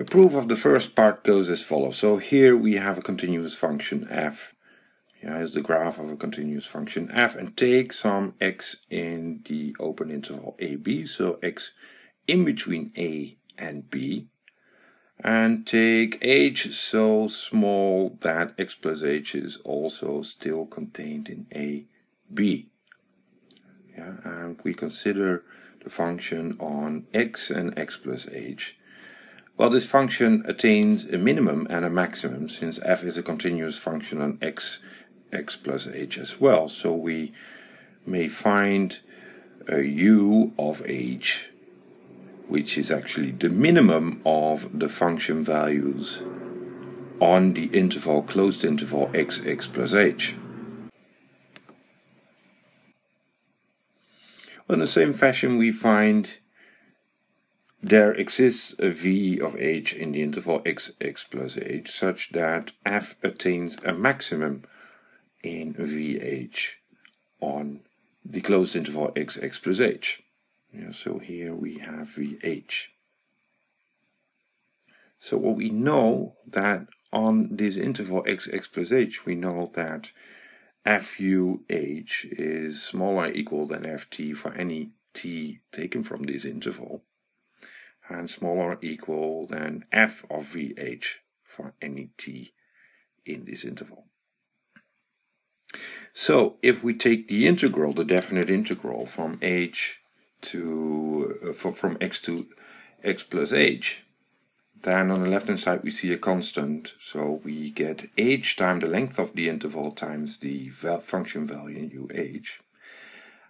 A proof of the first part goes as follows. So here we have a continuous function f. Yeah, is the graph of a continuous function f and take some x in the open interval ab, so x in between a and b, and take h so small that x plus h is also still contained in a b. Yeah, and we consider the function on x and x plus h. Well, this function attains a minimum and a maximum since f is a continuous function on x x plus h as well. So we may find a u of h which is actually the minimum of the function values on the interval closed interval x x plus h. Well, in the same fashion we find there exists a v of h in the interval x x plus h such that f attains a maximum in vh on the closed interval x x plus h. Yeah, so here we have vh. So what we know that on this interval x x plus h we know that fuh is smaller equal than ft for any t taken from this interval and smaller or equal than f of vh for any t in this interval. So if we take the integral, the definite integral from h to uh, from x to x plus h, then on the left hand side we see a constant, so we get h times the length of the interval times the function value in uh,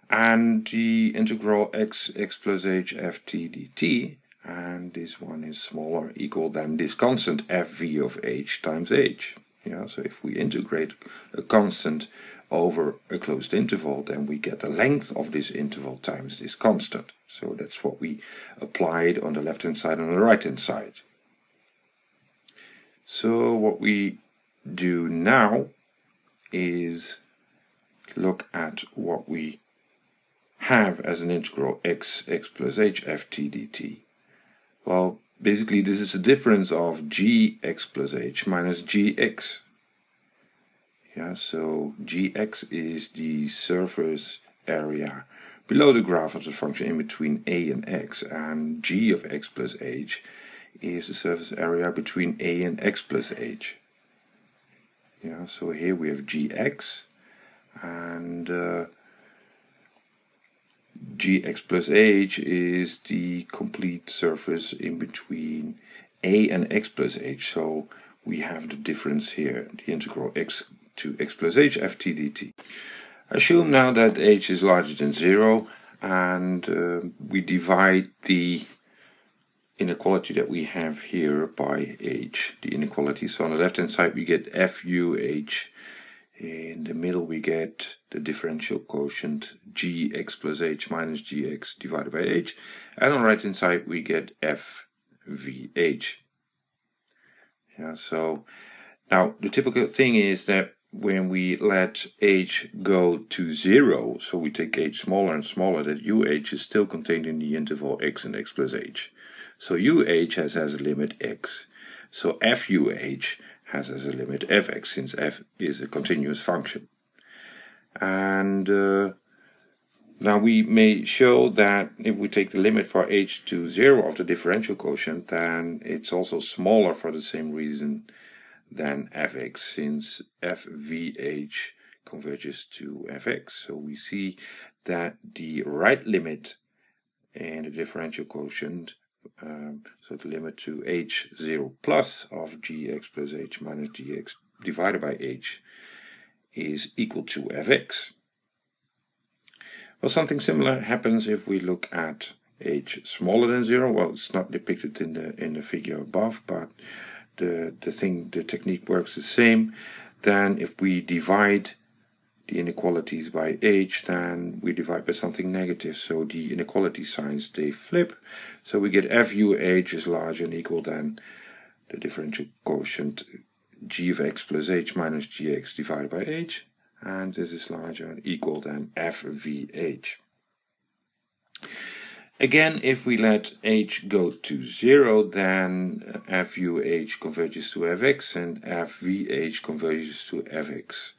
and the integral x x plus h ft dt, and this one is smaller equal than this constant fv of h times h. Yeah, so if we integrate a constant over a closed interval, then we get the length of this interval times this constant. So that's what we applied on the left hand side and on the right hand side. So what we do now is look at what we have as an integral x x plus h ft dt. Well, basically this is the difference of gx plus h minus gx yeah, so Gx is the surface area below the graph of the function in between a and x, and g of x plus h is the surface area between a and x plus h. Yeah, so here we have gx, and uh, gx plus h is the complete surface in between a and x plus h. So we have the difference here, the integral x to x plus h ft dt. Assume now that h is larger than 0 and uh, we divide the inequality that we have here by h, the inequality. So on the left hand side we get fuh, in the middle we get the differential quotient gx plus h minus gx divided by h, and on the right hand side we get fvh. Yeah, so now the typical thing is that when we let h go to 0, so we take h smaller and smaller, that uh is still contained in the interval x and x plus h. So uh has as a limit x. So fuh has as a limit fx, since f is a continuous function. And uh, now we may show that if we take the limit for h to 0 of the differential quotient, then it's also smaller for the same reason than fx since fvh converges to fx. So we see that the right limit in the differential quotient, um, so the limit to h0 plus of gx plus h minus gx divided by h is equal to fx. Well, something similar happens if we look at h smaller than 0. Well, it's not depicted in the in the figure above, but the, the thing, the technique works the same, then if we divide the inequalities by h, then we divide by something negative. So the inequality signs, they flip. So we get fuh is larger and equal than the differential quotient g of x plus h minus gx divided by h. And this is larger and equal than fvh. Again, if we let h go to 0, then fuh converges to fx and fvh converges to fx.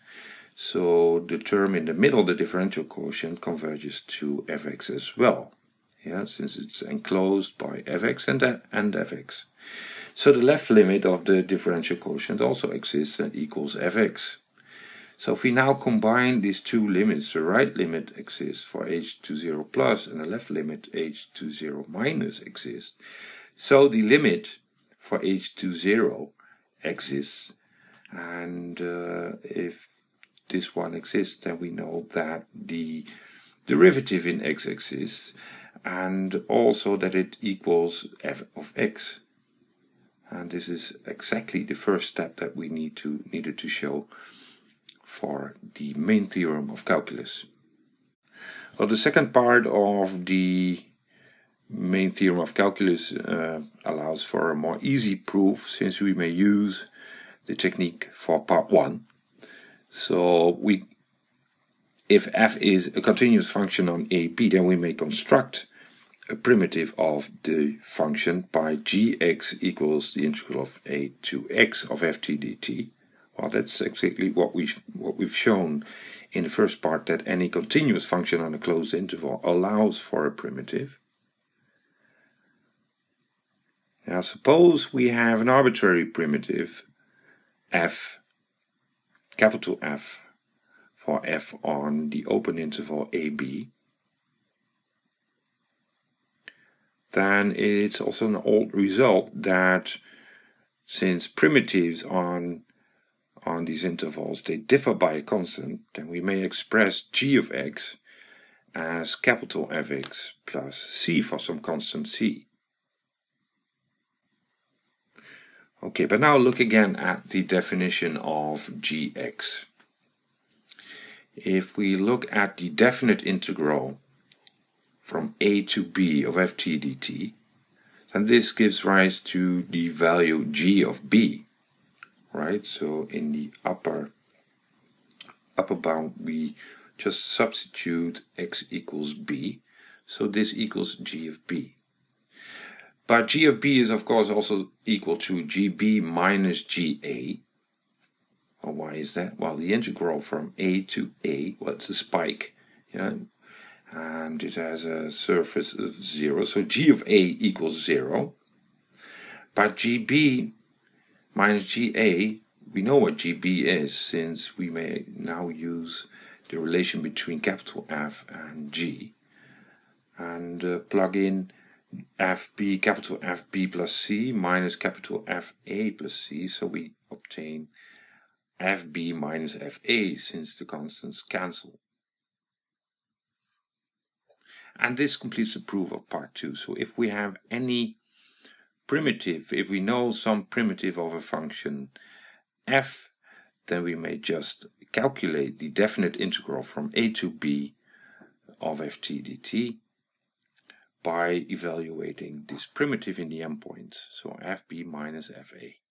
So the term in the middle, the differential quotient, converges to fx as well. Yeah, since it's enclosed by fx and, and fx. So the left limit of the differential quotient also exists and equals fx. So if we now combine these two limits, the right limit exists for h to 0 plus and the left limit h to 0 minus exists. So the limit for h to 0 exists and uh, if this one exists then we know that the derivative in x exists and also that it equals f of x. And this is exactly the first step that we need to needed to show for the main theorem of calculus. Well, the second part of the main theorem of calculus uh, allows for a more easy proof since we may use the technique for part 1. So we if f is a continuous function on AB then we may construct a primitive of the function by gx equals the integral of a to x of ft dt. Well, that's exactly what we've, what we've shown in the first part, that any continuous function on a closed interval allows for a primitive. Now suppose we have an arbitrary primitive f, capital F, for f on the open interval ab. Then it's also an old result that since primitives on on these intervals, they differ by a constant, then we may express g of x as capital Fx plus c for some constant c. Okay, but now look again at the definition of gx. If we look at the definite integral from a to b of ft dt, then this gives rise to the value g of b right? So in the upper upper bound we just substitute x equals b. So this equals g of b. But g of b is of course also equal to gb minus ga. Well, why is that? Well, the integral from a to a, well, it's a spike, yeah, and it has a surface of zero. So g of a equals zero. But gb minus GA, we know what GB is since we may now use the relation between capital F and G and uh, plug in FB, capital FB plus C minus capital FA plus C so we obtain FB minus FA since the constants cancel. And this completes the proof of part 2. So if we have any primitive, if we know some primitive of a function f, then we may just calculate the definite integral from a to b of ft dt by evaluating this primitive in the endpoints, so fb minus fa.